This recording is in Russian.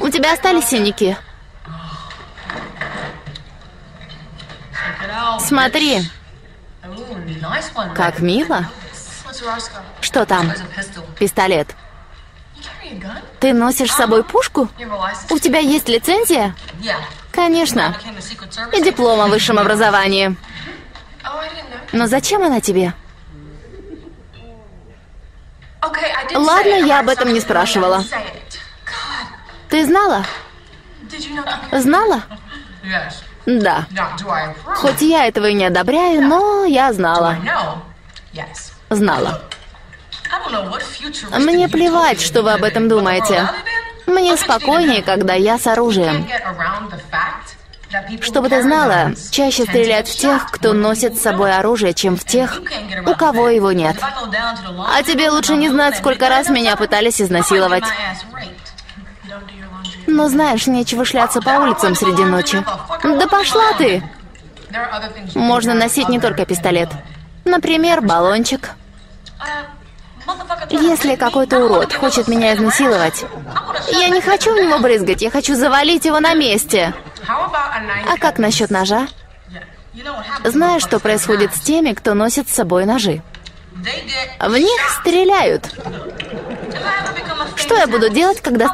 У тебя остались синяки? Смотри, как мило. Что там? Пистолет. Ты носишь с собой пушку? У тебя есть лицензия? Конечно. И диплом о высшем образовании. Но зачем она тебе? Ладно, я об этом не спрашивала. Ты знала? Знала? Да. Хоть я этого и не одобряю, но я знала. Знала. Мне плевать, что вы об этом думаете. Мне спокойнее, когда я с оружием. Чтобы ты знала, чаще стреляют в тех, кто носит с собой оружие, чем в тех, у кого его нет. А тебе лучше не знать, сколько раз меня пытались изнасиловать. Но знаешь, нечего шляться по улицам среди ночи. Да пошла ты! Можно носить не только пистолет. Например, баллончик. Если какой-то урод хочет меня изнасиловать, я не хочу в него брызгать, я хочу завалить его на месте. А как насчет ножа? Знаешь, что происходит с теми, кто носит с собой ножи? В них стреляют. Что я буду делать, когда